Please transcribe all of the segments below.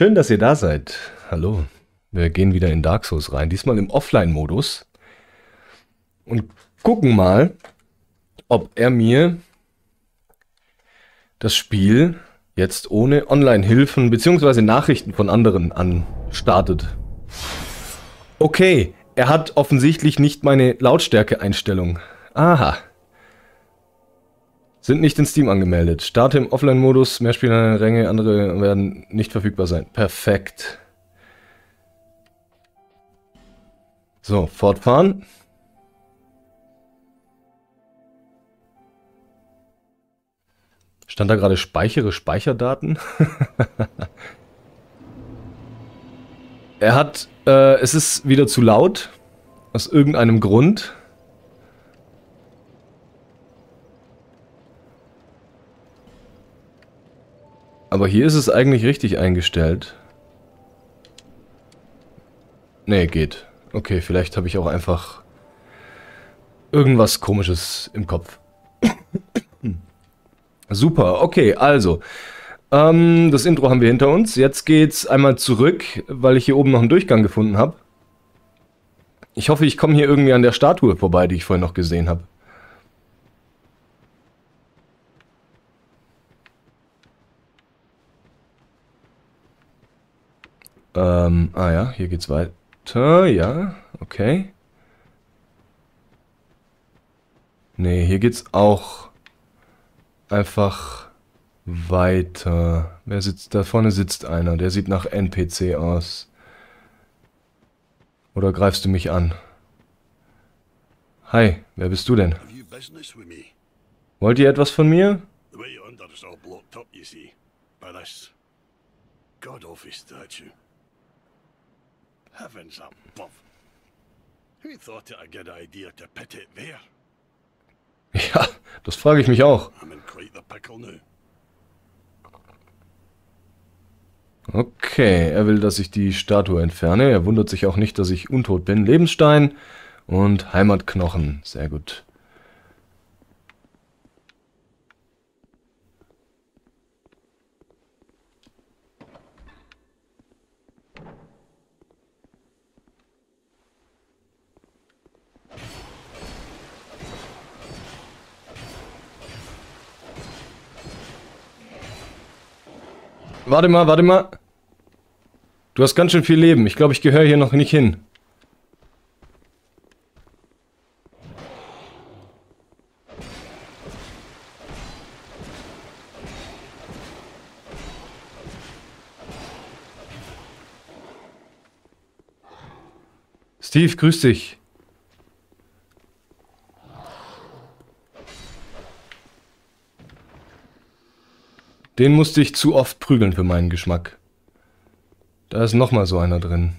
Schön, dass ihr da seid. Hallo. Wir gehen wieder in Dark Souls rein, diesmal im Offline-Modus. Und gucken mal, ob er mir das Spiel jetzt ohne Online-Hilfen bzw. Nachrichten von anderen anstartet. Okay, er hat offensichtlich nicht meine Lautstärke-Einstellung. Aha. Sind nicht in Steam angemeldet. Starte im Offline-Modus, mehr Spieler, Ränge, andere werden nicht verfügbar sein. Perfekt. So, fortfahren. Stand da gerade speichere Speicherdaten? er hat, äh, es ist wieder zu laut. Aus irgendeinem Grund. Aber hier ist es eigentlich richtig eingestellt. Nee, geht. Okay, vielleicht habe ich auch einfach irgendwas komisches im Kopf. Super, okay, also. Ähm, das Intro haben wir hinter uns. Jetzt geht's einmal zurück, weil ich hier oben noch einen Durchgang gefunden habe. Ich hoffe, ich komme hier irgendwie an der Statue vorbei, die ich vorhin noch gesehen habe. Ähm, ah ja, hier geht's weiter. Ja, okay. Nee, hier geht's auch einfach weiter. Wer sitzt? Da vorne sitzt einer. Der sieht nach NPC aus. Oder greifst du mich an? Hi, wer bist du denn? Wollt ihr etwas von mir? God awful statue. Heavens above. Who thought it a good idea to put it there? Ja, das frage ich mich auch. Okay, er will, dass ich die Statue entferne. Er wundert sich auch nicht, dass ich untot bin. Lebensstein und Heimatknochen. Sehr gut. Warte mal, warte mal. Du hast ganz schön viel Leben. Ich glaube, ich gehöre hier noch nicht hin. Steve, grüß dich. Den musste ich zu oft prügeln für meinen Geschmack. Da ist nochmal so einer drin.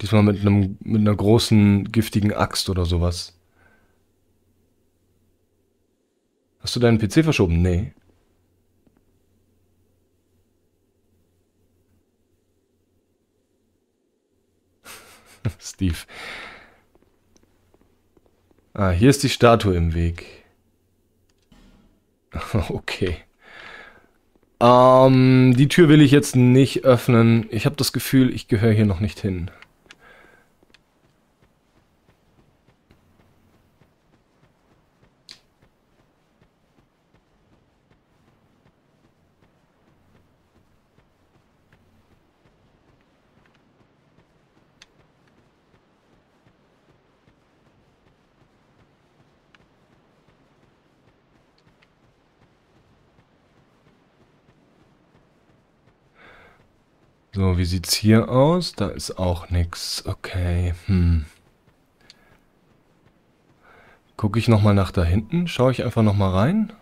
Diesmal mit einem mit einer großen giftigen Axt oder sowas. Hast du deinen PC verschoben? Nee. Steve. Ah, hier ist die Statue im Weg. Okay. Ähm, die Tür will ich jetzt nicht öffnen. Ich habe das Gefühl, ich gehöre hier noch nicht hin. So, wie sieht's hier aus? Da ist auch nichts. Okay, hm. Gucke ich nochmal nach da hinten? Schaue ich einfach nochmal rein?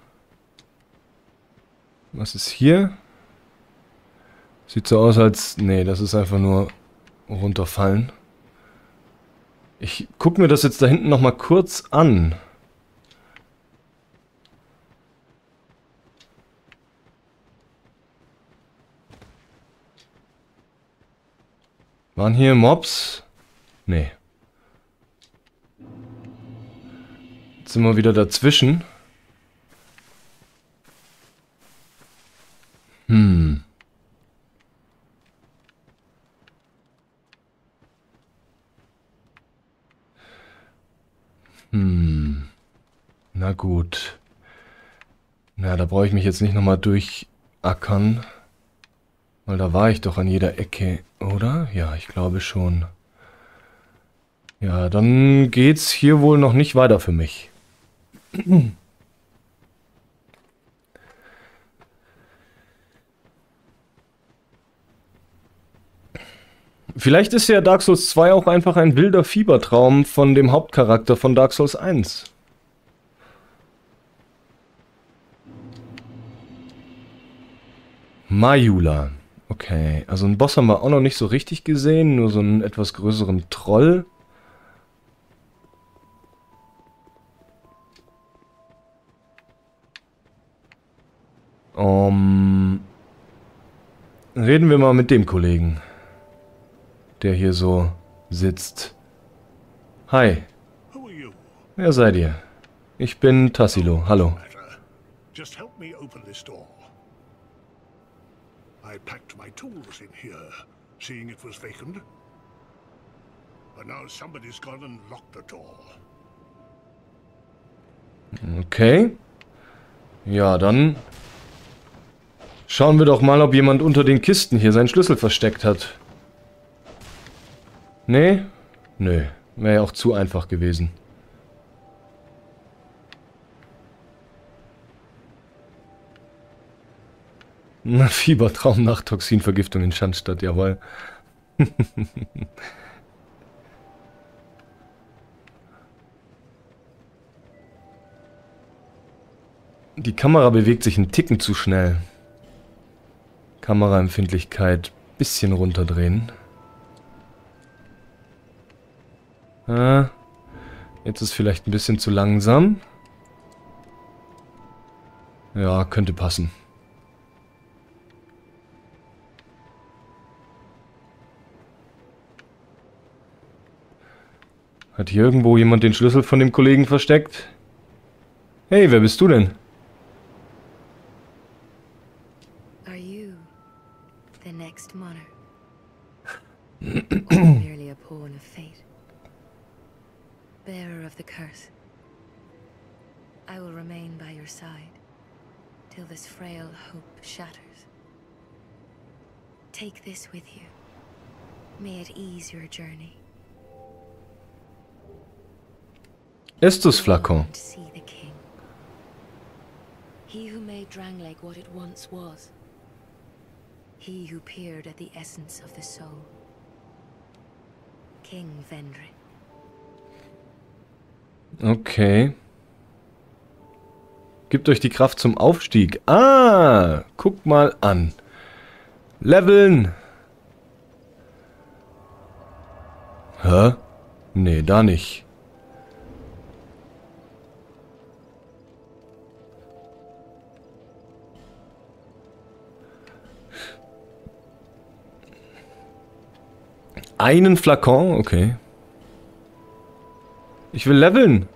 Was ist hier? Sieht so aus, als... Nee, das ist einfach nur runterfallen. Ich gucke mir das jetzt da hinten nochmal kurz an. Waren hier Mobs? Nee. Jetzt sind wir wieder dazwischen. Hm. Hm. Na gut. Na, da brauche ich mich jetzt nicht nochmal durchackern. Weil da war ich doch an jeder Ecke, oder? Ja, ich glaube schon. Ja, dann geht's hier wohl noch nicht weiter für mich. Vielleicht ist ja Dark Souls 2 auch einfach ein wilder Fiebertraum von dem Hauptcharakter von Dark Souls 1. Majula. Okay, also einen Boss haben wir auch noch nicht so richtig gesehen, nur so einen etwas größeren Troll. Um, reden wir mal mit dem Kollegen, der hier so sitzt. Hi. Wer seid ihr? Ich bin Tassilo. Hallo. Just help me open this door. I packed my tools in here, seeing it was vacant. But now somebody's gone and locked the door. Okay. Ja, dann schauen wir doch mal, ob jemand unter den Kisten hier seinen Schlüssel versteckt hat. Nee? Nö. Wäre ja auch zu einfach gewesen. Na, Fiebertraum nach Toxinvergiftung in Schandstadt, jawohl. Die Kamera bewegt sich einen Ticken zu schnell. Kameraempfindlichkeit bisschen runterdrehen. Ah, jetzt ist vielleicht ein bisschen zu langsam. Ja, könnte passen. Hat hier irgendwo jemand den Schlüssel von dem Kollegen versteckt? Hey, wer bist du denn? Are you the next monarch? or merely a pawn of fate? Bearer of the curse. I will remain by your side till this frail hope shatters. Take this with you. May it ease your journey. Estus-Flakon. He who made Drangleic what it once was. He who peered at the essence of the soul. King Vendry. Okay. Gibt euch die Kraft zum Aufstieg. Ah, guckt mal an. Leveln. Hä? Nee, da nicht. Einen Flakon? Okay. Ich will leveln.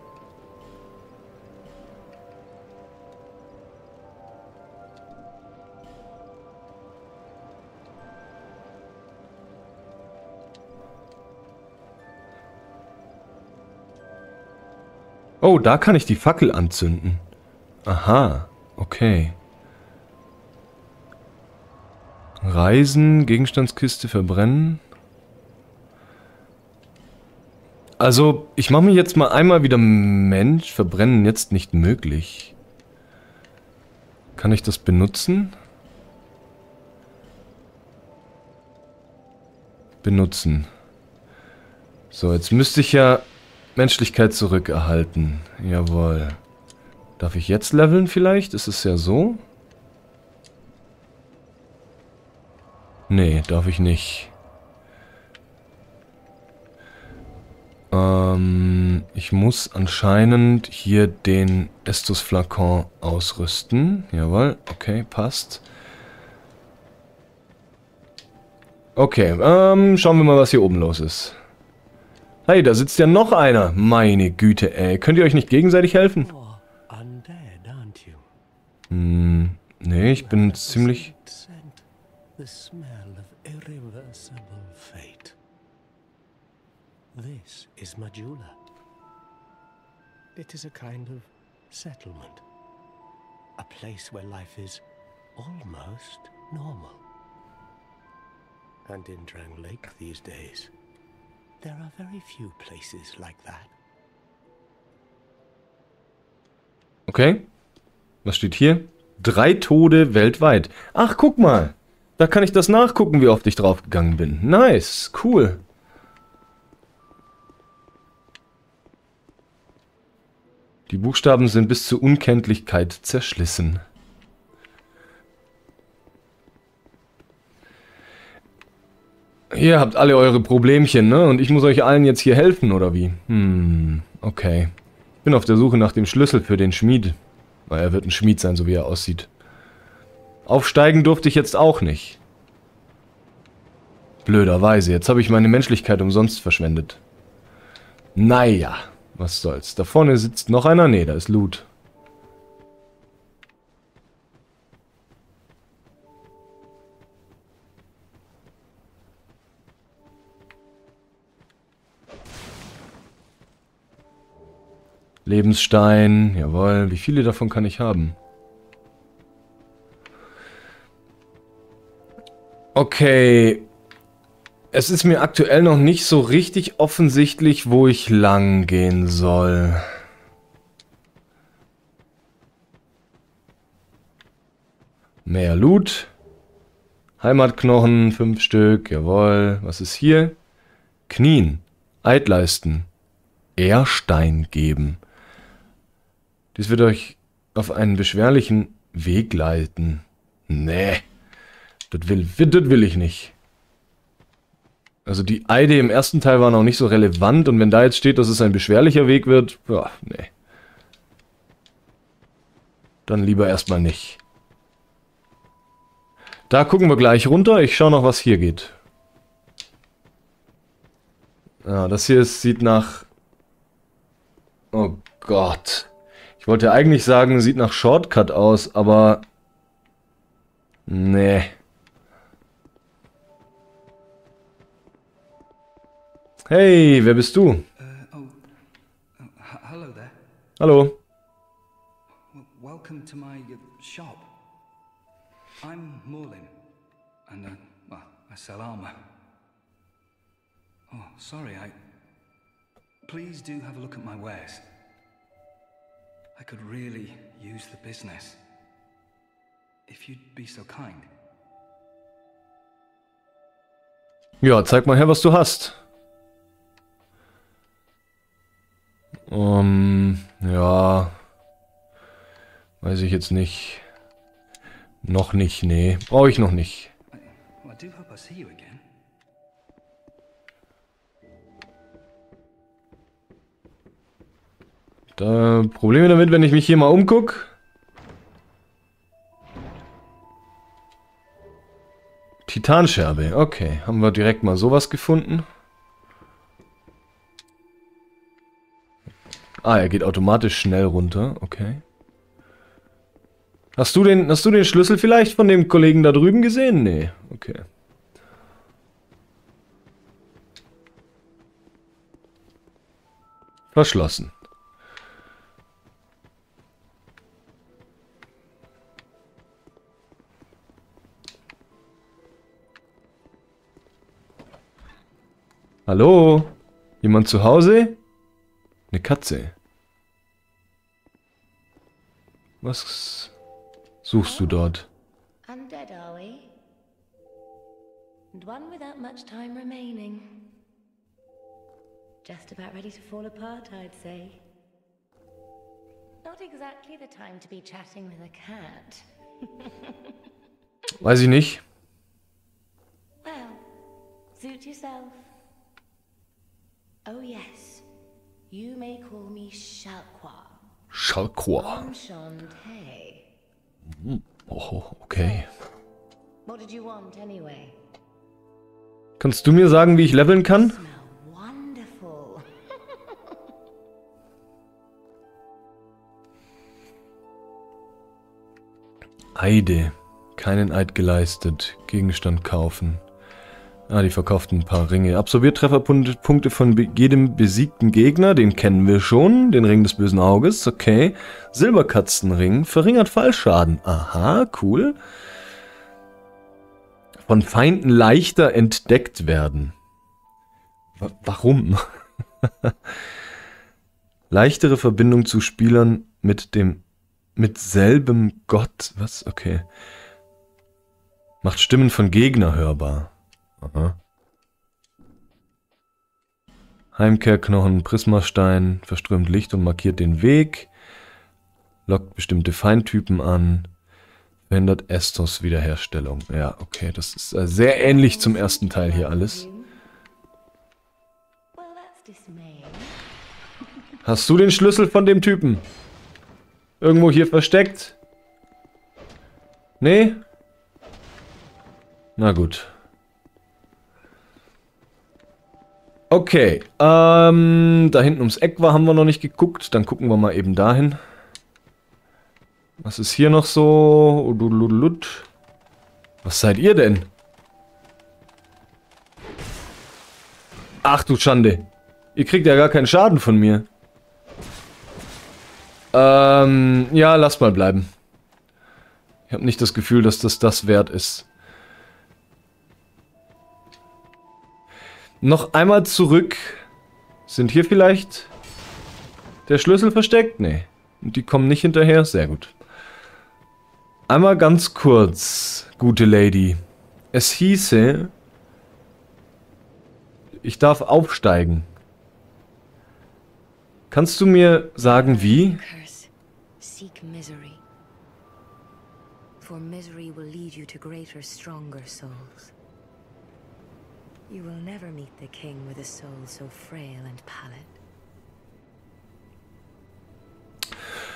Oh, da kann ich die Fackel anzünden. Aha, okay. Reisen, Gegenstandskiste verbrennen. Also, ich mache mich jetzt mal einmal wieder Mensch. Verbrennen jetzt nicht möglich. Kann ich das benutzen? Benutzen. So, jetzt müsste ich ja Menschlichkeit zurückerhalten. Jawohl. Darf ich jetzt leveln vielleicht? Ist es ja so? Nee, darf ich nicht. Ähm, ich muss anscheinend hier den Estus Flakon ausrüsten. Jawohl, okay, passt. Okay, ähm, schauen wir mal, was hier oben los ist. Hey, da sitzt ja noch einer. Meine Güte, ey. Könnt ihr euch nicht gegenseitig helfen? Hm, nee, ich bin ziemlich... This is Majula. It is a kind of settlement. A place where life is almost normal. And in Drang Lake these days, there are very few places like that. Okay. Was steht hier? Drei Tode weltweit. Ach, guck mal. Da kann ich das nachgucken, wie oft ich draufgegangen bin. Nice. Cool. Die Buchstaben sind bis zur Unkenntlichkeit zerschlissen. Ihr habt alle eure Problemchen, ne? Und ich muss euch allen jetzt hier helfen, oder wie? Hm, okay. Ich bin auf der Suche nach dem Schlüssel für den Schmied. Weil er wird ein Schmied sein, so wie er aussieht. Aufsteigen durfte ich jetzt auch nicht. Blöderweise, jetzt habe ich meine Menschlichkeit umsonst verschwendet. Naja. Was soll's. Da vorne sitzt noch einer? Nee, da ist Loot. Lebensstein, jawohl. Wie viele davon kann ich haben? Okay, es ist mir aktuell noch nicht so richtig offensichtlich, wo ich lang gehen soll. Mehr Loot. Heimatknochen, fünf Stück, jawohl. Was ist hier? Knien, Eidleisten, Ehrstein geben. Dies wird euch auf einen beschwerlichen Weg leiten. Nee, das will, das will ich nicht. Also die Eide im ersten Teil waren auch nicht so relevant und wenn da jetzt steht, dass es ein beschwerlicher Weg wird, ja, nee. Dann lieber erstmal nicht. Da gucken wir gleich runter. Ich schaue noch, was hier geht. Ja, das hier ist, sieht nach... Oh Gott. Ich wollte eigentlich sagen, sieht nach Shortcut aus, aber... Nee. Hey, wer bist du? Uh, oh, oh hello there. Hallo. Welcome to my uh, shop. I'm Morlin, and uh, well, I sell armor. Oh, sorry, I. Please do have a look at my wares. I could really use the business. If you'd be so kind. Ja, zeig mal her, was du hast. Um, ja. Weiß ich jetzt nicht. Noch nicht, nee. Brauche ich noch nicht. Da Probleme damit, wenn ich mich hier mal umgucke. Titanscherbe, okay. Haben wir direkt mal sowas gefunden. Ah, er geht automatisch schnell runter. Okay. Hast du den, hast du den Schlüssel vielleicht von dem Kollegen da drüben gesehen? Nee. Okay. Verschlossen. Hallo? Jemand zu Hause? Eine Katze. Was suchst du dort? Undead, are we? And one without much time remaining. Just about ready to fall apart, I'd say. Not exactly the time to be chatting with a cat. Weiß ich nicht. Well, suit yourself. Oh yes, you may call me Shalqua. Schalkor. Oh, okay. What did you want anyway? Kannst du mir sagen, wie ich leveln kann? Eide. Keinen Eid geleistet. Gegenstand kaufen. Ah, die verkauften ein paar Ringe. Absorbiert Trefferpunkte von be jedem besiegten Gegner. Den kennen wir schon. Den Ring des bösen Auges. Okay. Silberkatzenring. Verringert Fallschaden. Aha, cool. Von Feinden leichter entdeckt werden. W warum? Leichtere Verbindung zu Spielern mit dem mit selbem Gott. Was? Okay. Macht Stimmen von Gegner hörbar. Aha. Heimkehrknochen, Prismastein, verströmt Licht und markiert den Weg. Lockt bestimmte Feindtypen an. Verhindert Estos Wiederherstellung. Ja, okay, das ist äh, sehr ähnlich zum ersten Teil hier alles. Hast du den Schlüssel von dem Typen? Irgendwo hier versteckt? Nee? Na gut. Okay, ähm, da hinten ums Eck war, haben wir noch nicht geguckt. Dann gucken wir mal eben dahin. Was ist hier noch so? Was seid ihr denn? Ach du Schande. Ihr kriegt ja gar keinen Schaden von mir. Ähm, ja, lass mal bleiben. Ich habe nicht das Gefühl, dass das das wert ist. Noch einmal zurück. Sind hier vielleicht der Schlüssel versteckt? Nee. Und die kommen nicht hinterher? Sehr gut. Einmal ganz kurz, gute Lady. Es hieße, ich darf aufsteigen. Kannst du mir sagen, wie? Seek misery. For misery will lead you to greater, stronger souls. You will never meet the king with a soul so frail and pallid.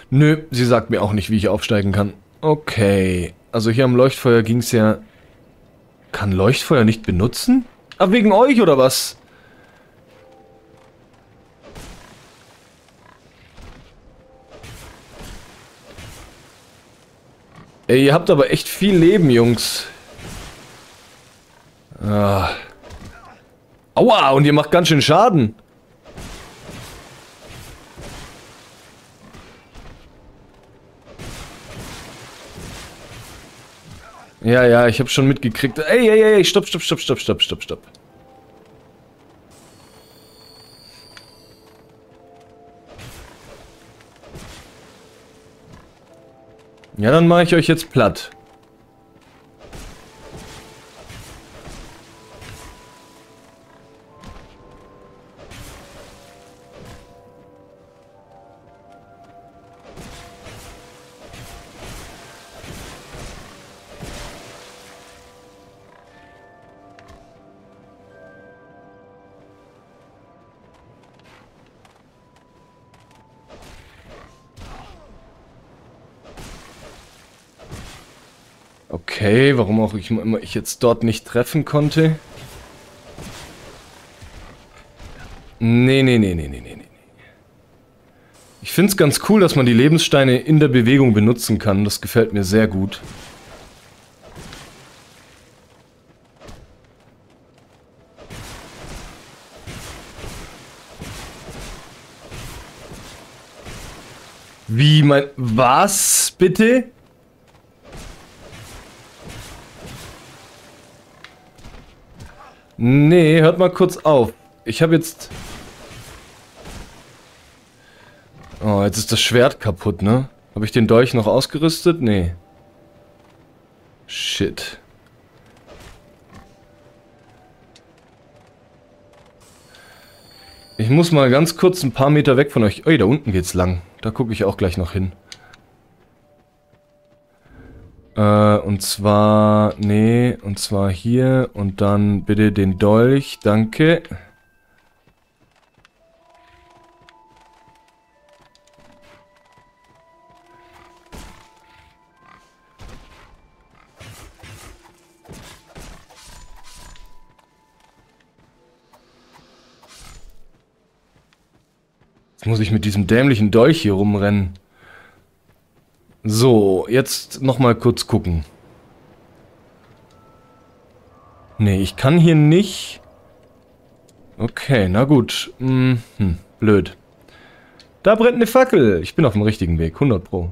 Nö, sie sagt mir auch nicht, wie ich aufsteigen kann. Okay, also hier am Leuchtfeuer ging es ja... Kann Leuchtfeuer nicht benutzen? Ah, wegen euch oder was? Ey, ihr habt aber echt viel Leben, Jungs. Ah. Aua, und ihr macht ganz schön Schaden. Ja, ja, ich habe schon mitgekriegt. Ey, ey, ey, stopp, stopp, stopp, stopp, stopp, stopp, stopp. Ja, dann mache ich euch jetzt platt. Okay, warum auch ich, ich jetzt dort nicht treffen konnte. Nee, nee, nee, nee, nee, nee, nee. Ich finde es ganz cool, dass man die Lebenssteine in der Bewegung benutzen kann. Das gefällt mir sehr gut. Wie mein... Was? Bitte? Nee, hört mal kurz auf. Ich habe jetzt... Oh, jetzt ist das Schwert kaputt, ne? Habe ich den Dolch noch ausgerüstet? Nee. Shit. Ich muss mal ganz kurz ein paar Meter weg von euch... Ui, da unten geht's lang. Da gucke ich auch gleich noch hin. Äh, und zwar, nee, und zwar hier und dann bitte den Dolch, danke. Jetzt muss ich mit diesem dämlichen Dolch hier rumrennen. So, jetzt nochmal kurz gucken. Nee, ich kann hier nicht... Okay, na gut. Hm, hm, blöd. Da brennt eine Fackel. Ich bin auf dem richtigen Weg. 100 pro.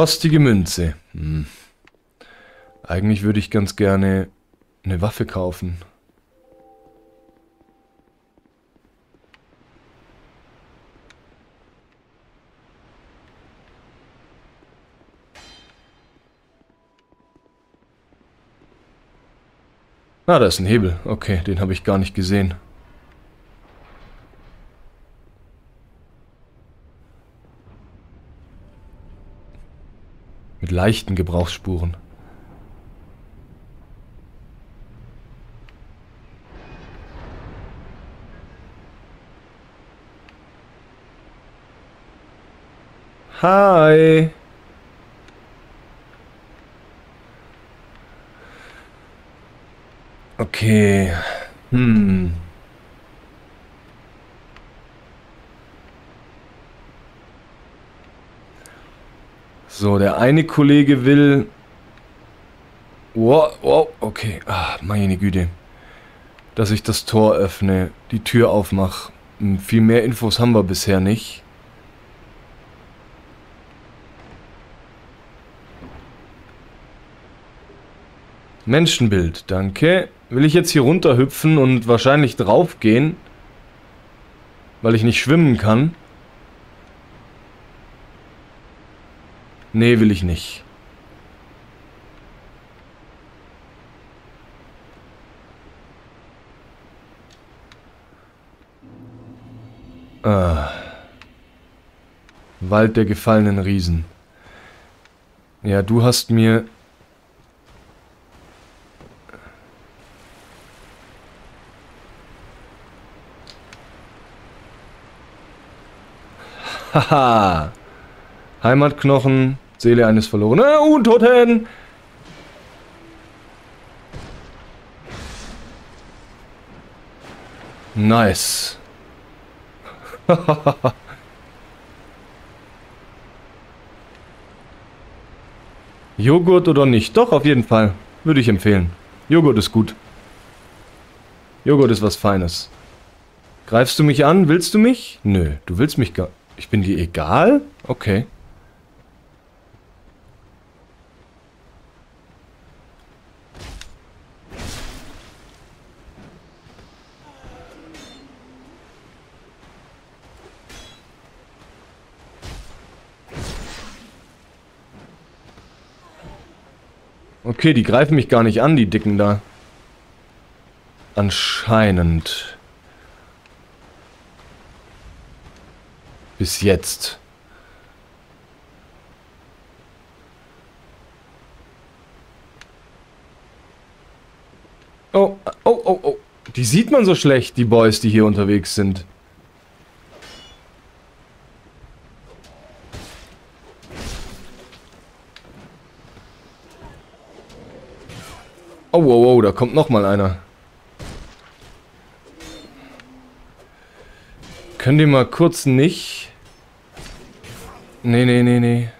Rostige Münze. Hm. Eigentlich würde ich ganz gerne eine Waffe kaufen. Ah, da ist ein Hebel. Okay, den habe ich gar nicht gesehen. Mit leichten Gebrauchsspuren. Hi. Okay. Hm. So, der eine Kollege will... Wow, wow, okay. Ah, meine Güte. Dass ich das Tor öffne, die Tür aufmache. Hm, viel mehr Infos haben wir bisher nicht. Menschenbild, danke. Will ich jetzt hier runterhüpfen und wahrscheinlich draufgehen? Weil ich nicht schwimmen kann? Nee, will ich nicht. Ah. Wald der gefallenen Riesen. Ja, du hast mir Haha. Heimatknochen, Seele eines verlorenen äh, Untoten. Nice. Joghurt oder nicht? Doch, auf jeden Fall. Würde ich empfehlen. Joghurt ist gut. Joghurt ist was Feines. Greifst du mich an? Willst du mich? Nö, du willst mich gar... Ich bin dir egal? Okay. Okay, die greifen mich gar nicht an, die Dicken da. Anscheinend. Bis jetzt. Oh, oh, oh, oh. Die sieht man so schlecht, die Boys, die hier unterwegs sind. Oh, da kommt noch mal einer. Können die mal kurz nicht... Nee, nee, nee, nee.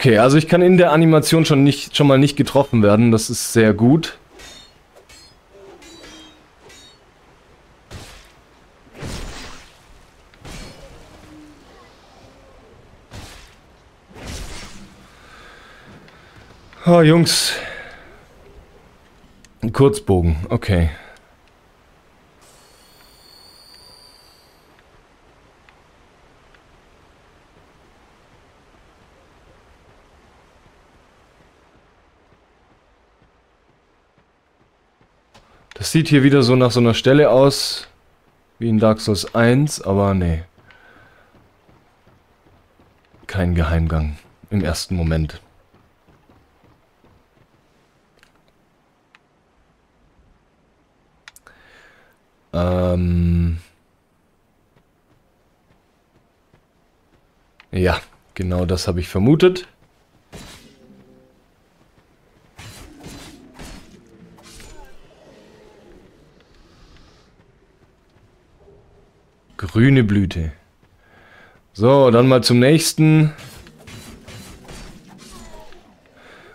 Okay, also ich kann in der Animation schon nicht schon mal nicht getroffen werden, das ist sehr gut. Oh, Jungs. Ein Kurzbogen, okay. sieht hier wieder so nach so einer Stelle aus, wie in Dark Souls 1, aber nee. Kein Geheimgang im ersten Moment. Ähm ja, genau das habe ich vermutet. Grüne Blüte. So, dann mal zum nächsten.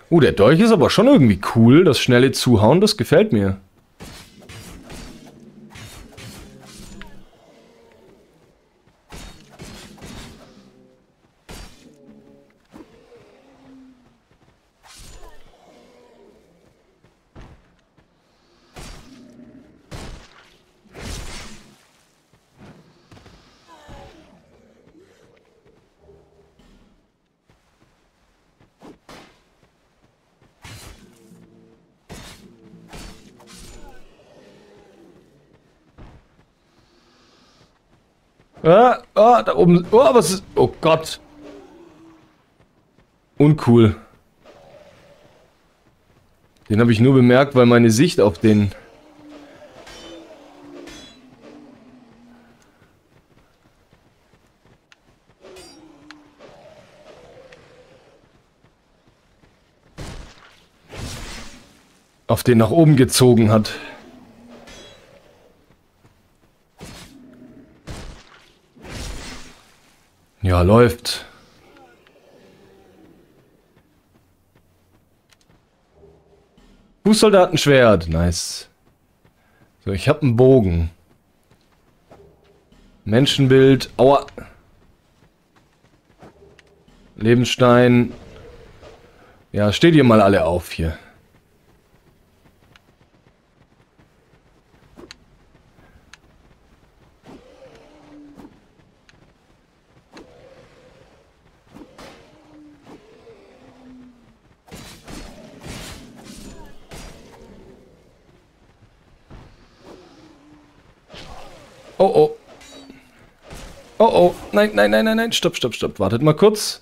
Oh, der Dolch ist aber schon irgendwie cool. Das schnelle Zuhauen, das gefällt mir. Ah, ah, da oben. Oh, was ist. Oh Gott. Uncool. Den habe ich nur bemerkt, weil meine Sicht auf den... auf den nach oben gezogen hat. Ja, läuft. Fußsoldatenschwert, nice. So, ich habe einen Bogen. Menschenbild, aua. Lebensstein. Ja, steht ihr mal alle auf hier. Oh, oh. Oh, oh. Nein, nein, nein, nein, nein. Stopp, stopp, stopp. Wartet mal kurz.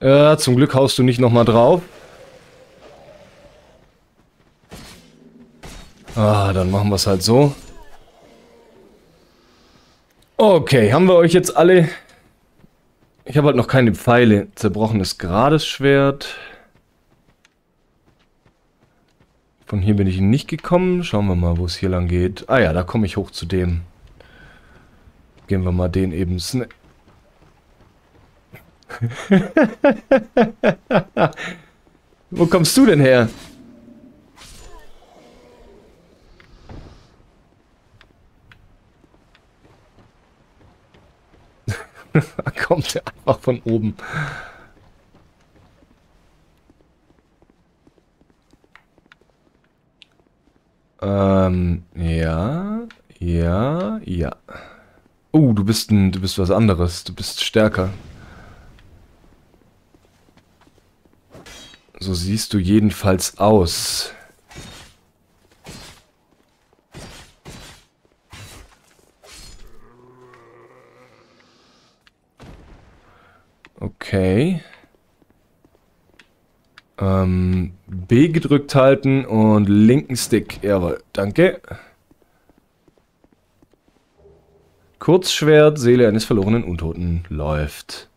Äh, zum Glück haust du nicht nochmal drauf. Ah, dann machen wir es halt so. Okay, haben wir euch jetzt alle... Ich habe halt noch keine Pfeile. Zerbrochenes gerades Schwert. Von hier bin ich nicht gekommen. Schauen wir mal, wo es hier lang geht. Ah ja, da komme ich hoch zu dem. Gehen wir mal den eben... wo kommst du denn her? kommt er einfach von oben. Ähm, ja, ja, ja. Oh, du bist ein, du bist was anderes. Du bist stärker. So siehst du jedenfalls aus. Okay. Ähm, B gedrückt halten und linken Stick. Jawohl, danke. Kurzschwert, Seele eines verlorenen Untoten läuft.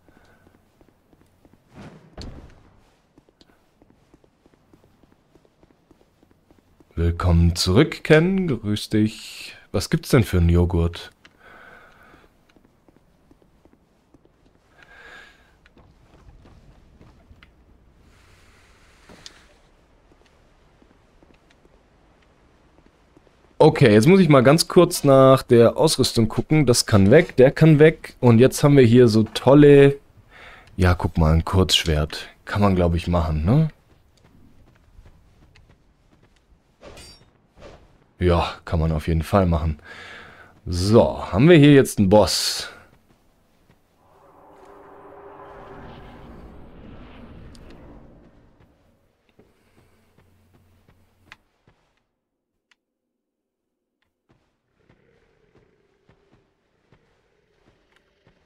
Willkommen zurück, Ken. Grüß dich. Was gibt's denn für einen Joghurt? Okay, jetzt muss ich mal ganz kurz nach der Ausrüstung gucken. Das kann weg, der kann weg. Und jetzt haben wir hier so tolle... Ja, guck mal, ein Kurzschwert. Kann man, glaube ich, machen, ne? Ja, kann man auf jeden Fall machen. So, haben wir hier jetzt einen Boss.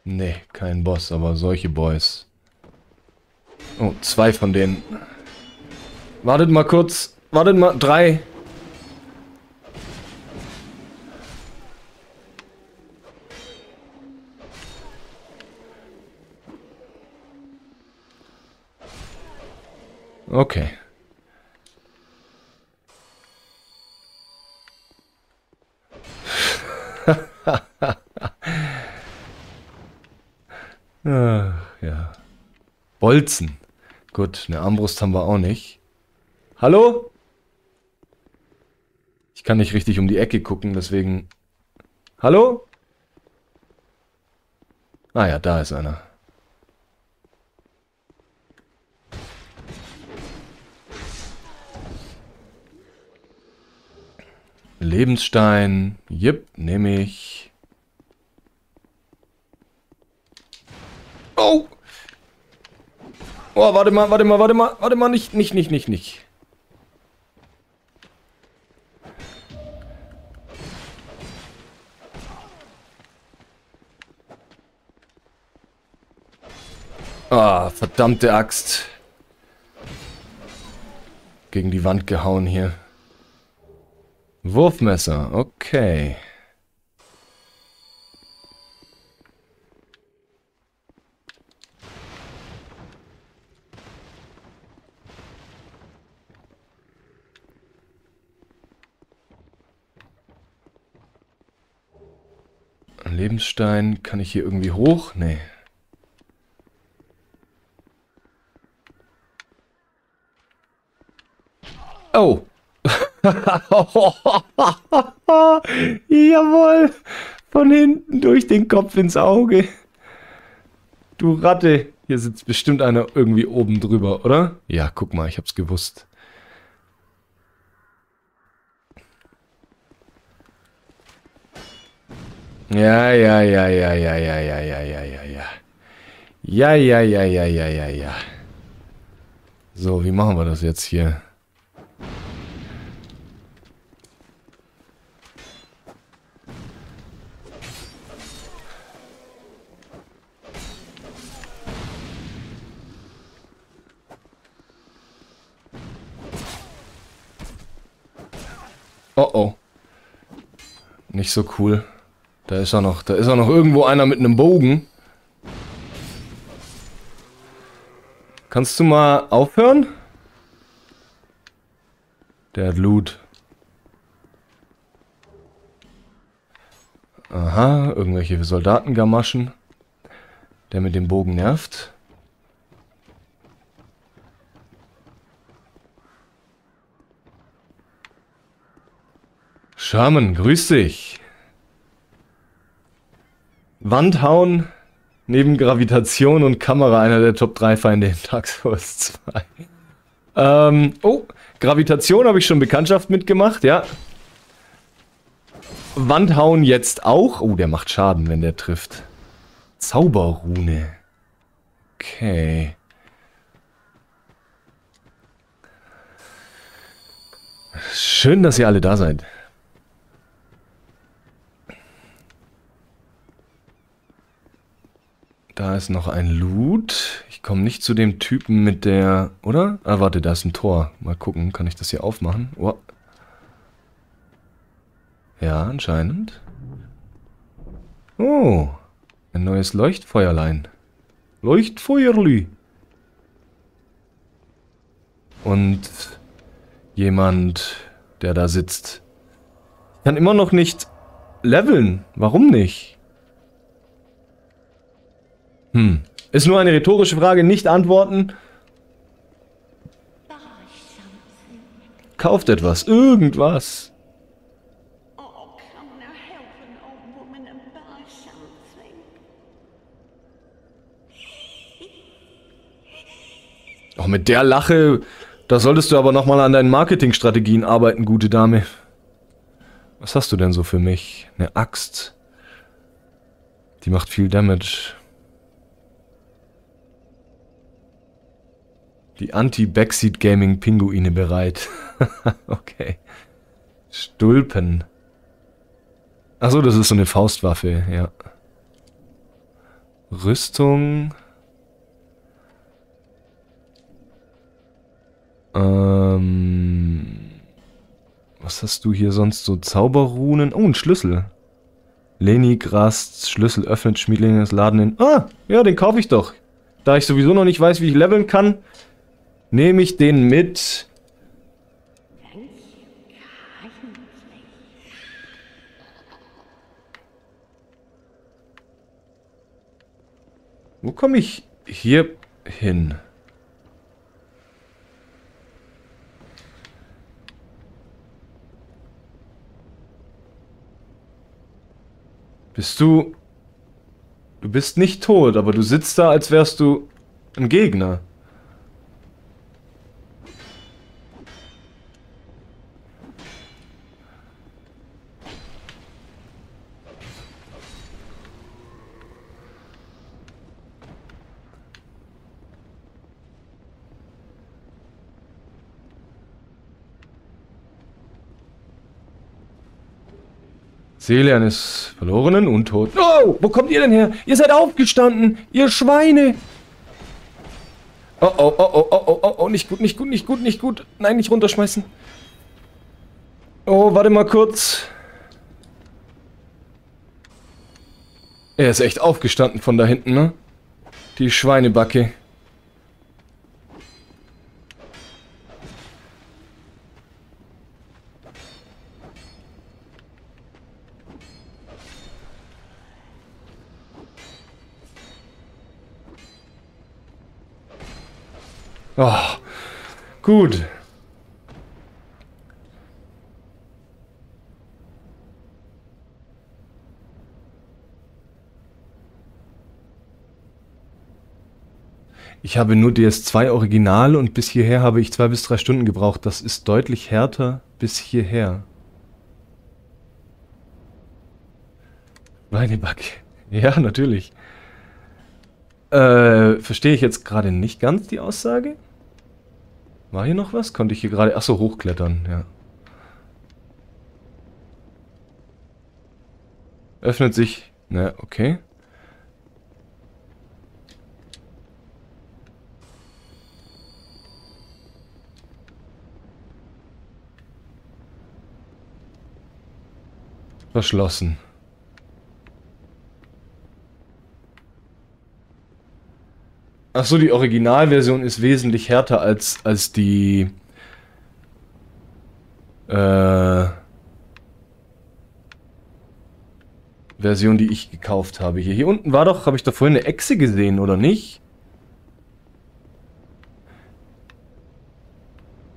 Nee, kein Boss, aber solche Boys. Oh, zwei von denen. Wartet mal kurz. Wartet mal. Drei. Okay. Ach, ja. Bolzen. Gut, eine Armbrust haben wir auch nicht. Hallo? Ich kann nicht richtig um die Ecke gucken, deswegen... Hallo? Ah ja, da ist einer. Lebensstein. Jep, nehme ich. Oh! Oh, warte mal, warte mal, warte mal, warte mal, nicht, nicht, nicht, nicht, nicht. Ah, verdammte Axt. Gegen die Wand gehauen hier. Wurfmesser, okay. Lebensstein, kann ich hier irgendwie hoch? Nee. Oh. Jawohl. Von hinten durch den Kopf ins Auge. Du Ratte. Hier sitzt bestimmt einer irgendwie oben drüber, oder? Ja, guck mal, ich hab's gewusst. Ja, ja, ja, ja, ja, ja, ja, ja, ja, ja, ja. Ja, ja, ja, ja, ja, ja, ja. So, wie machen wir das jetzt hier? Oh oh. Nicht so cool. Da ist er noch. Da ist er noch irgendwo einer mit einem Bogen. Kannst du mal aufhören? Der hat Loot. Aha, irgendwelche Soldatengamaschen. Der mit dem Bogen nervt. Schaman, grüß dich. Wand hauen, neben Gravitation und Kamera einer der Top 3 Feinde in Dark Souls 2. Ähm, oh, Gravitation habe ich schon Bekanntschaft mitgemacht, ja. Wandhauen jetzt auch. Oh, der macht Schaden, wenn der trifft. Zauberrune. Okay. Schön, dass ihr alle da seid. Da ist noch ein Loot. Ich komme nicht zu dem Typen mit der... Oder? Ah, warte, da ist ein Tor. Mal gucken, kann ich das hier aufmachen? Oh. Ja, anscheinend. Oh, ein neues Leuchtfeuerlein. Leuchtfeuerli. Und jemand, der da sitzt. Kann immer noch nicht leveln. Warum nicht? Hm. Ist nur eine rhetorische Frage, nicht antworten. Kauft etwas, irgendwas. Auch mit der Lache, da solltest du aber nochmal an deinen Marketingstrategien arbeiten, gute Dame. Was hast du denn so für mich? Eine Axt. Die macht viel Damage. Die Anti-Backseat Gaming Pinguine bereit. okay. Stulpen. Achso, das ist so eine Faustwaffe, ja. Rüstung. Ähm, was hast du hier sonst so? Zauberrunen? Oh, ein Schlüssel. Lenigrast, Schlüssel öffnet Schmiedlinges Laden in... Ah, ja, den kaufe ich doch. Da ich sowieso noch nicht weiß, wie ich leveln kann, nehme ich den mit. Wo komme ich hier hin? Bist du... Du bist nicht tot, aber du sitzt da, als wärst du ein Gegner. Seele eines Verlorenen, Untoten. Oh, wo kommt ihr denn her? Ihr seid aufgestanden, ihr Schweine. Oh, oh, oh, oh, oh, oh, oh, nicht gut, nicht gut, nicht gut, nicht gut. Nein, nicht runterschmeißen. Oh, warte mal kurz. Er ist echt aufgestanden von da hinten, ne? Die Schweinebacke. Oh, gut. Ich habe nur DS2 Original und bis hierher habe ich zwei bis drei Stunden gebraucht. Das ist deutlich härter bis hierher. Backe. Ja, natürlich. Äh, verstehe ich jetzt gerade nicht ganz die Aussage? War hier noch was? Konnte ich hier gerade... Achso, hochklettern, ja. Öffnet sich... Ne, okay. Verschlossen. Achso, die Originalversion ist wesentlich härter als, als die äh, Version, die ich gekauft habe. Hier, hier unten war doch, habe ich da vorhin eine Echse gesehen, oder nicht?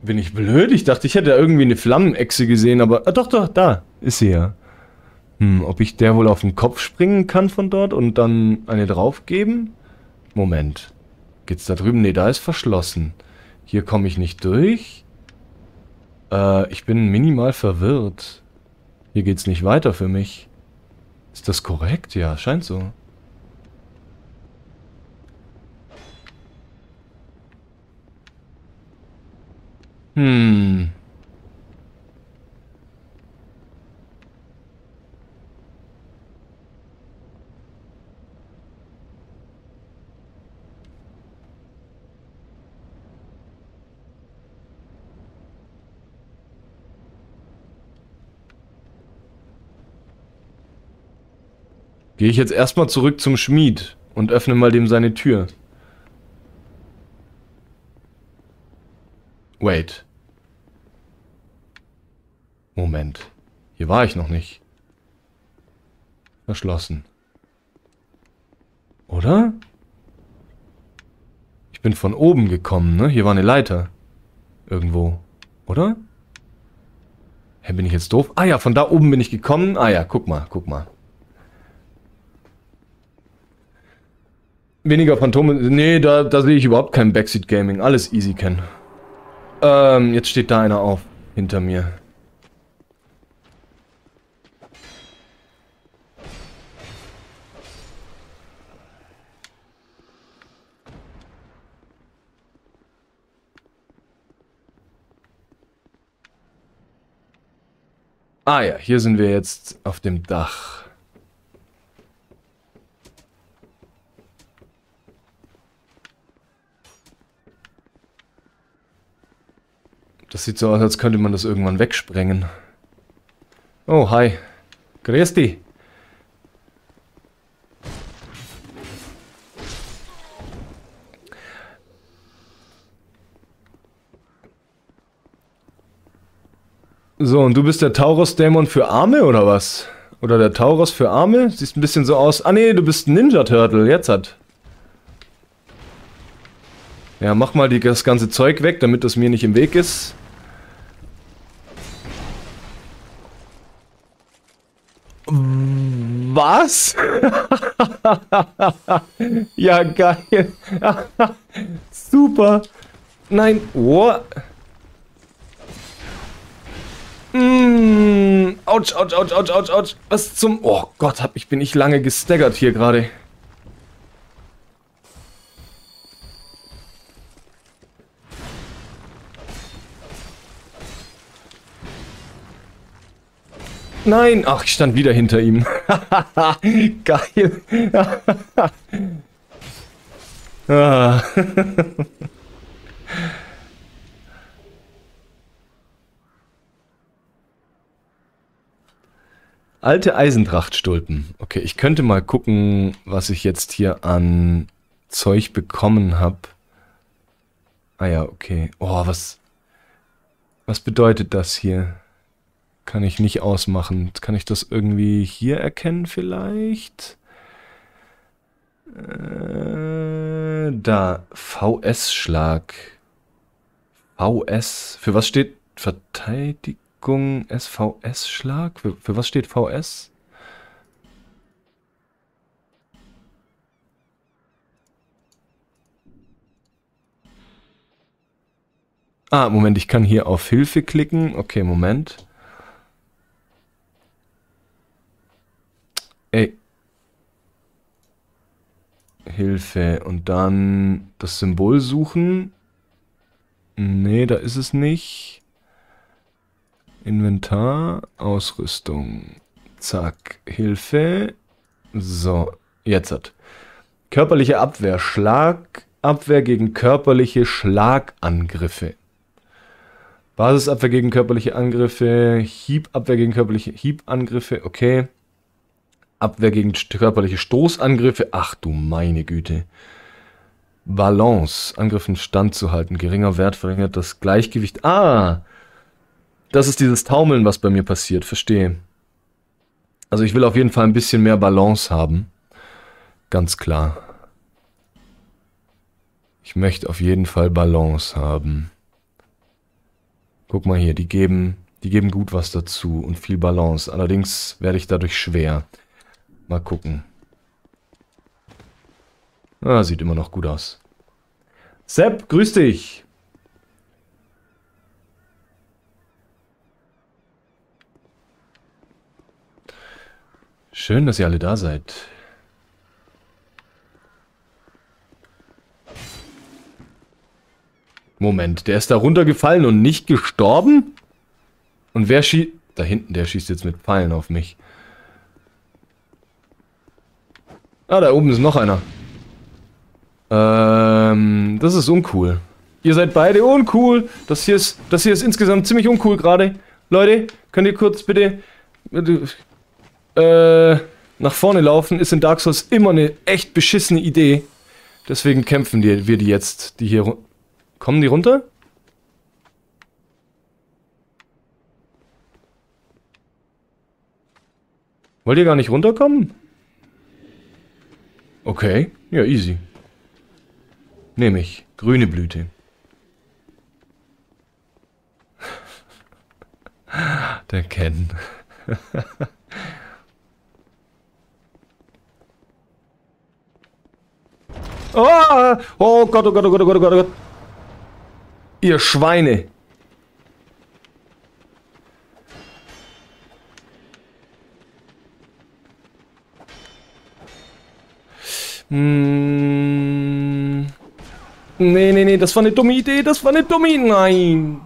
Bin ich blöd? Ich dachte, ich hätte irgendwie eine Flammenechse gesehen, aber... Ah, doch, doch, da ist sie ja. Hm, ob ich der wohl auf den Kopf springen kann von dort und dann eine draufgeben? Moment. Geht's da drüben? Ne, da ist verschlossen. Hier komme ich nicht durch. Äh, ich bin minimal verwirrt. Hier geht's nicht weiter für mich. Ist das korrekt? Ja, scheint so. Hm. Gehe ich jetzt erstmal zurück zum Schmied und öffne mal dem seine Tür. Wait. Moment. Hier war ich noch nicht. Verschlossen. Oder? Ich bin von oben gekommen, ne? Hier war eine Leiter. Irgendwo. Oder? Hä, bin ich jetzt doof? Ah ja, von da oben bin ich gekommen. Ah ja, guck mal, guck mal. Weniger Phantome. Nee, da, da sehe ich überhaupt kein Backseat Gaming. Alles easy kennen. Ähm, jetzt steht da einer auf. Hinter mir. Ah ja, hier sind wir jetzt auf dem Dach. Das sieht so aus, als könnte man das irgendwann wegsprengen. Oh, hi. Grüß dich. So, und du bist der Taurus-Dämon für Arme, oder was? Oder der Taurus für Arme? Siehst ein bisschen so aus. Ah nee, du bist Ninja-Turtle, jetzt hat. Ja, mach mal die, das ganze Zeug weg, damit das mir nicht im Weg ist. Was? ja, geil. Super. Nein. What? Mm, ouch, ouch, ouch, ouch, ouch, ouch. Was zum... Oh Gott, hab ich bin ich lange gestaggert hier gerade. Nein! Ach, ich stand wieder hinter ihm. Geil. ah. Alte Eisendrachtstulpen. Okay, ich könnte mal gucken, was ich jetzt hier an Zeug bekommen habe. Ah ja, okay. Oh, was... Was bedeutet das hier? Kann ich nicht ausmachen. Kann ich das irgendwie hier erkennen vielleicht? Äh, da. VS-Schlag. VS. Für was steht Verteidigung? SVS-Schlag? Für, für was steht VS? Ah, Moment, ich kann hier auf Hilfe klicken. Okay, Moment. Ey. Hilfe. Und dann das Symbol suchen. Nee, da ist es nicht. Inventar, Ausrüstung. Zack, Hilfe. So, jetzt hat. Körperliche Abwehr, Schlagabwehr gegen körperliche Schlagangriffe. Basisabwehr gegen körperliche Angriffe, Hiebabwehr gegen körperliche Hiebangriffe, okay. Abwehr gegen körperliche Stoßangriffe, ach du meine Güte. Balance, Angriffen standzuhalten, geringer Wert verringert das Gleichgewicht. Ah, das ist dieses Taumeln, was bei mir passiert, verstehe. Also ich will auf jeden Fall ein bisschen mehr Balance haben. Ganz klar. Ich möchte auf jeden Fall Balance haben. Guck mal hier, die geben, die geben gut was dazu und viel Balance. Allerdings werde ich dadurch schwer. Mal gucken. Ah, sieht immer noch gut aus. Sepp, grüß dich. Schön, dass ihr alle da seid. Moment, der ist da runtergefallen und nicht gestorben? Und wer schießt... Da hinten, der schießt jetzt mit Pfeilen auf mich. Ah, da oben ist noch einer. Ähm, das ist uncool. Ihr seid beide uncool. Das hier ist, das hier ist insgesamt ziemlich uncool gerade. Leute, könnt ihr kurz bitte äh, nach vorne laufen ist in Dark Souls immer eine echt beschissene Idee. Deswegen kämpfen die, wir die jetzt, die hier... Kommen die runter? Wollt ihr gar nicht runterkommen? Okay, ja, easy. Nehme ich. Grüne Blüte. Der Ken. Oh, oh Gott, oh Gott, oh Gott, oh Gott, oh Gott, oh Gott. Ihr Schweine. Hm. Nee, nee, nee, das war eine dumme Idee, das war eine dumme Idee. Nein.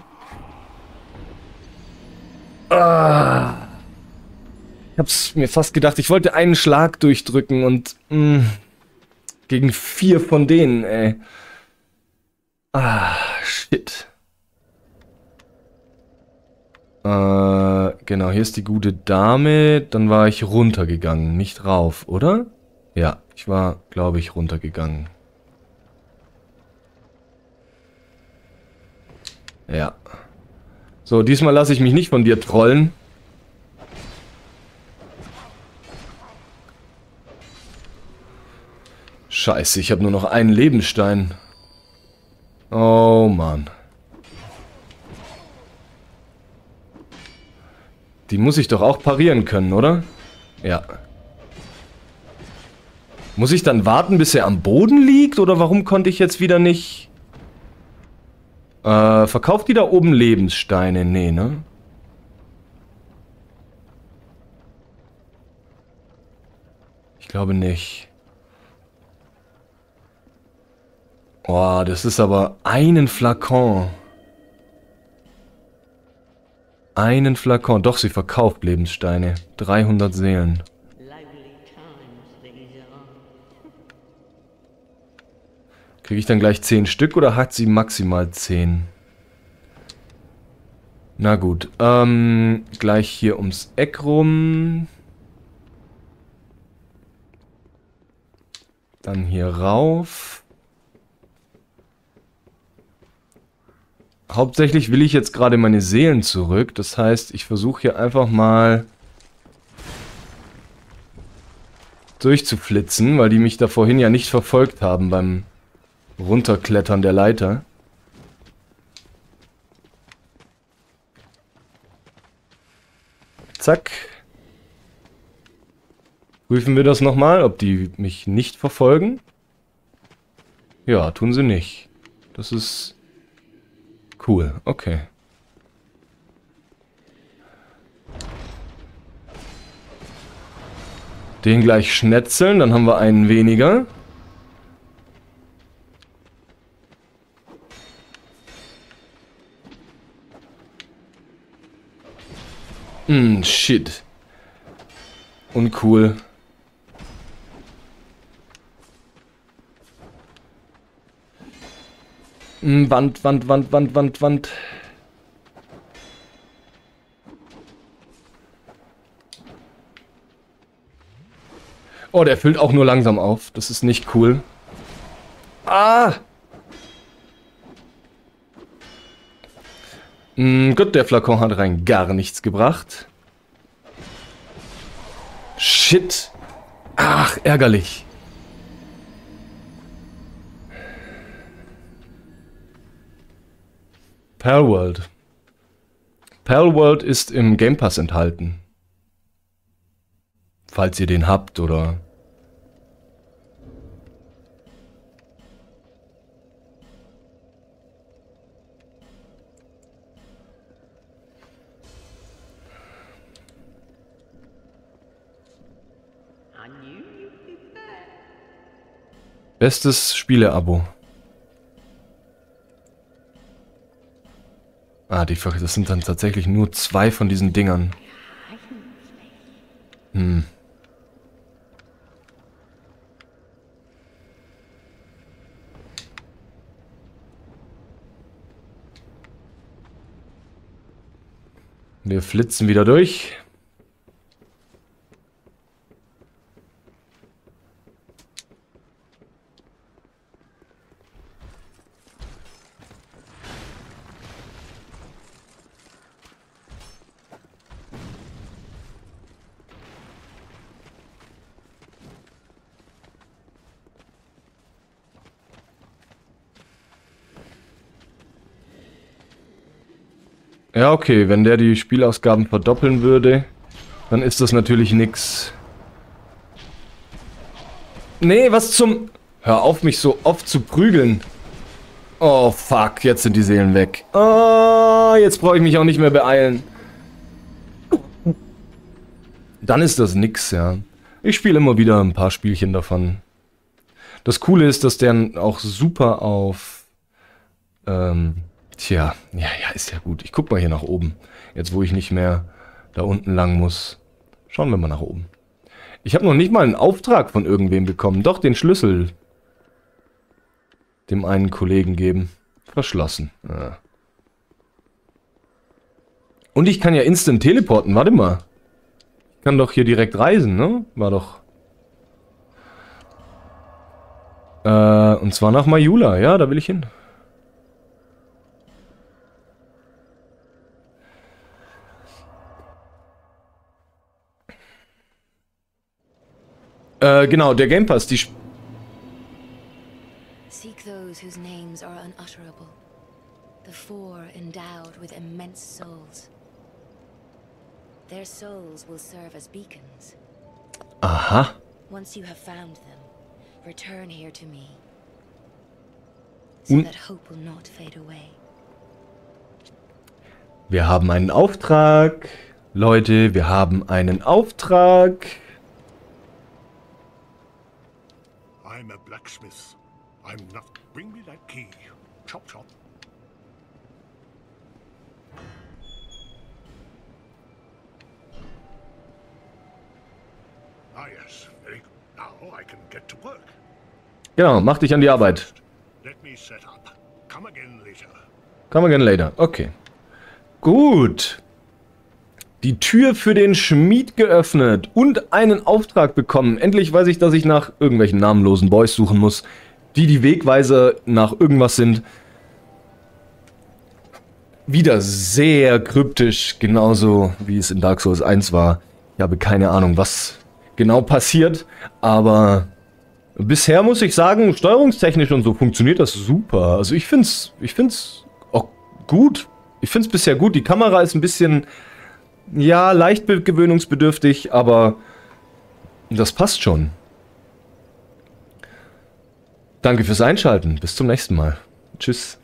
Ah. Ich hab's mir fast gedacht, ich wollte einen Schlag durchdrücken und... Mh. Hm. Gegen vier von denen, ey. Ah, shit. Äh, genau, hier ist die gute Dame. Dann war ich runtergegangen, nicht rauf, oder? Ja, ich war, glaube ich, runtergegangen. Ja. So, diesmal lasse ich mich nicht von dir trollen. Scheiße, ich habe nur noch einen Lebensstein. Oh Mann. Die muss ich doch auch parieren können, oder? Ja. Muss ich dann warten, bis er am Boden liegt? Oder warum konnte ich jetzt wieder nicht... Äh, verkauft die da oben Lebenssteine? Nee, ne? Ich glaube nicht. Boah, das ist aber einen Flakon. Einen Flakon. Doch, sie verkauft Lebenssteine. 300 Seelen. Kriege ich dann gleich 10 Stück oder hat sie maximal 10? Na gut, ähm, gleich hier ums Eck rum. Dann hier rauf. Hauptsächlich will ich jetzt gerade meine Seelen zurück. Das heißt, ich versuche hier einfach mal durchzuflitzen, weil die mich da vorhin ja nicht verfolgt haben beim Runterklettern der Leiter. Zack. Prüfen wir das nochmal, ob die mich nicht verfolgen. Ja, tun sie nicht. Das ist cool. Okay. Den gleich schnetzeln, dann haben wir einen weniger. Hm, shit. Uncool. Hm, Wand, Wand, Wand, Wand, Wand, Wand. Oh, der füllt auch nur langsam auf. Das ist nicht cool. Ah! Mm, gut, der Flakon hat rein gar nichts gebracht. Shit. Ach, ärgerlich. Palworld. Palworld ist im Game Pass enthalten. Falls ihr den habt oder Bestes Spiele-Abo. Ah, die, das sind dann tatsächlich nur zwei von diesen Dingern. Hm. Wir flitzen wieder durch. Ja, okay, wenn der die Spielausgaben verdoppeln würde, dann ist das natürlich nix. Nee, was zum... Hör auf, mich so oft zu prügeln. Oh, fuck, jetzt sind die Seelen weg. Oh, jetzt brauche ich mich auch nicht mehr beeilen. Dann ist das nix, ja. Ich spiele immer wieder ein paar Spielchen davon. Das Coole ist, dass der auch super auf... Ähm, Tja, ja, ja, ist ja gut. Ich guck mal hier nach oben. Jetzt, wo ich nicht mehr da unten lang muss. Schauen wir mal nach oben. Ich habe noch nicht mal einen Auftrag von irgendwem bekommen. Doch, den Schlüssel dem einen Kollegen geben. Verschlossen. Ja. Und ich kann ja instant teleporten, warte mal. Ich kann doch hier direkt reisen, ne? War doch... Äh, und zwar nach Majula, ja, da will ich hin. Äh, genau, der Game Pass, die... Sp Seek those whose names are unutterable. The four endowed with immense souls. Their souls will serve as beacons. Aha. Once you have found them, return here to me. So that hope will not fade away. Wir haben einen Auftrag. Leute, wir haben einen Auftrag. I'm a blacksmith. I'm not. Bring me that key. Chop chop. Ah, yes. Very good. Now I can get to work. Genau, mach dich an die Arbeit. Let me set up. Come again later. Come again later. Okay. Gut. Die Tür für den Schmied geöffnet und einen Auftrag bekommen. Endlich weiß ich, dass ich nach irgendwelchen namenlosen Boys suchen muss, die die Wegweiser nach irgendwas sind. Wieder sehr kryptisch, genauso wie es in Dark Souls 1 war. Ich habe keine Ahnung, was genau passiert, aber bisher muss ich sagen, steuerungstechnisch und so funktioniert das super. Also ich find's, ich find's auch gut. Ich find's bisher gut. Die Kamera ist ein bisschen, ja, leicht be- gewöhnungsbedürftig, aber das passt schon. Danke fürs Einschalten. Bis zum nächsten Mal. Tschüss.